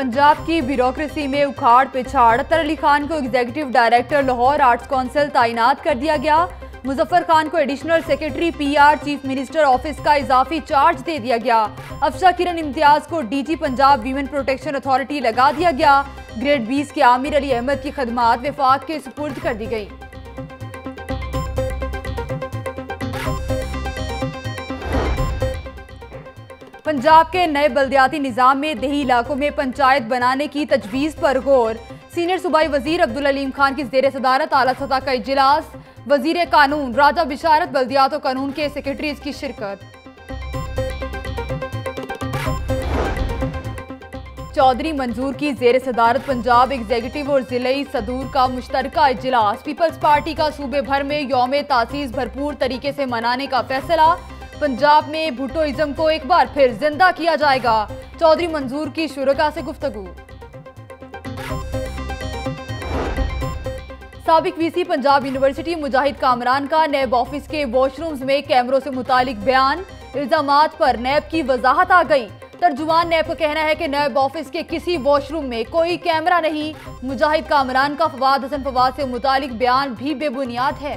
पंजाब की ब्यूरोक्रेसी में उखाड़ पिछाड़ अतर अली खान को executive director Lahore arts council तैनात कर दिया गया। मुजफ्फर खान को additional secretary PR chief minister office का इजाफी चार्ज दे दिया गया। अफशा किरण इम्तियाज़ को DG Punjab women protection authority लगा दिया गया। ग्रेड बीस के आमिर अली अहमद की खदमात विफाक के सुपुर्द कर दी गई। पंजाब के नए बल्दियाती निज़ाम में देही इलाकों में पंचायत बनाने की तजवीज़ पर गौर। सीनियर सूबाई वज़ीर अब्दुल अलीम खान की जेर सदारत, आला सतह का इजलास। वज़ीर कानून, राजा बिशारत बल्दियात कानून के सेक्रेटरीज की शिरकत। चौधरी मंजूर की जेर सदारत, पंजाब एग्जीक्यूटिव और ज़िले सदूर का मुश्तर इजलास। पीपल्स पार्टी का सूबे भर में योम तासीस भरपूर तरीके से मनाने का फैसला। पंजाब में भुट्टोइज्म को एक बार फिर ज़िंदा किया जाएगा। चौधरी मंजूर की शुरा से गुफ्तगु। सबक वीसी पंजाब यूनिवर्सिटी मुजाहिद कामरान का नैब ऑफ़िस के वॉशरूम्स में कैमरों से मुतालिक बयान। इल्ज़ाम पर नैब की वजाहत आ गई। तर्जुमान नैब का कहना है कि नैब ऑफ़िस के किसी वॉशरूम में कोई कैमरा नहीं। मुजाहिद कामरान का फवाद हसन फवाद से मुतालिक बयान भी बेबुनियाद है।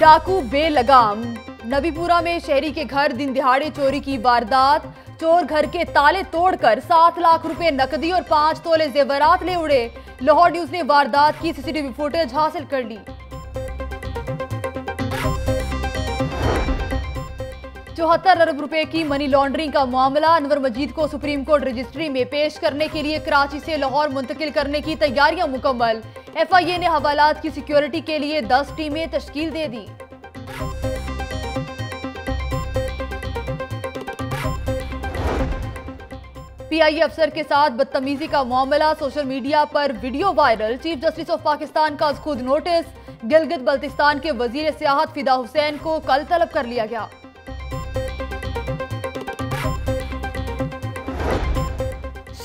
डाकू बेलगाम। नबीपुरा में शहरी के घर दिन दिहाड़े चोरी की वारदात। चोर घर के ताले तोड़कर सात लाख रुपए नकदी और पाँच तोले जेवरात ले उड़े। लाहौर न्यूज़ ने वारदात की सीसीटीवी फुटेज हासिल कर ली। चौहत्तर अरब रुपए की मनी लॉन्ड्रिंग का मामला अनवर मजीद को सुप्रीम कोर्ट रजिस्ट्री में पेश करने के लिए कराची से लाहौर मुंतकिल करने की तैयारियाँ मुकम्मल। एफआईए ने हवालात की सिक्योरिटी के लिए 10 टीमें तश्कील दे दी। पीआईए अफसर के साथ बदतमीजी का मामला सोशल मीडिया पर video viral. Chief justice of Pakistan का खुद नोटिस। गिलगित बल्तिस्तान के वज़ीर सियाहत फिदा हुसैन को कल तलब कर लिया गया।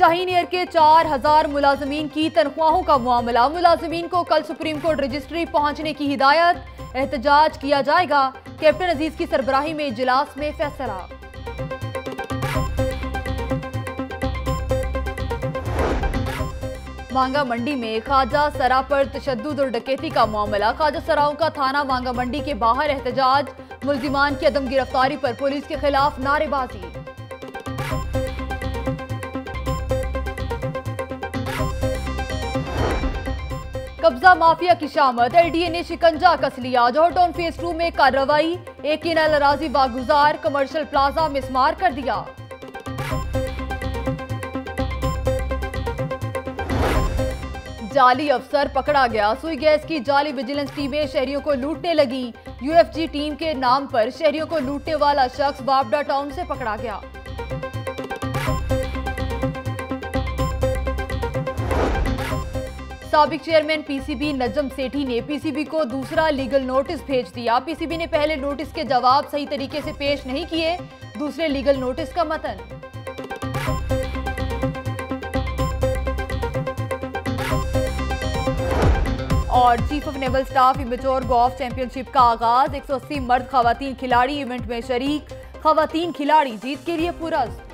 शाहीन एयर के चार हज़ार मुलाजमीन की तनख्वाहों का मामला। मुलाजमीन को कल सुप्रीम कोर्ट रजिस्ट्री पहुँचने की हिदायत। एहतजाज किया जाएगा। कैप्टन अज़ीज़ की सरबराही में इजलास में फैसला। मांगा मंडी में खाजा सरा पर तशद और डकैती का मामला। खाजा सराओं का थाना मांगा मंडी के बाहर एहतजाज। मुलजिमान की अदम गिरफ्तारी पर पुलिस के खिलाफ नारेबाजी। कब्जा माफिया की शामत। एलडीए ने शिकंजा कस लिया। जोहटोन फ़ेज़ टू में कार्रवाई। एक की नलराजी बागुजार कमर्शियल प्लाजा मिसमार कर दिया। जाली अफसर पकड़ा गया। सुई गैस की जाली विजिलेंस टीमें शहरियों को लूटने लगी। यूएफजी टीम के नाम पर शहरियों को लूटने वाला शख्स बाबडा टाउन से पकड़ा गया। सबक चेयरमैन पीसीबी नजम सेठी ने पीसीबी को दूसरा लीगल नोटिस भेज दिया। पीसीबी ने पहले नोटिस के जवाब सही तरीके से पेश नहीं किए, दूसरे लीगल नोटिस का मतन। और chief of naval staff amateur golf championship का आगाज़ 180 मर्द खवतान खिलाड़ी इवेंट में शरीक खवतान खिलाड़ी जीत के लिए पुरस्कार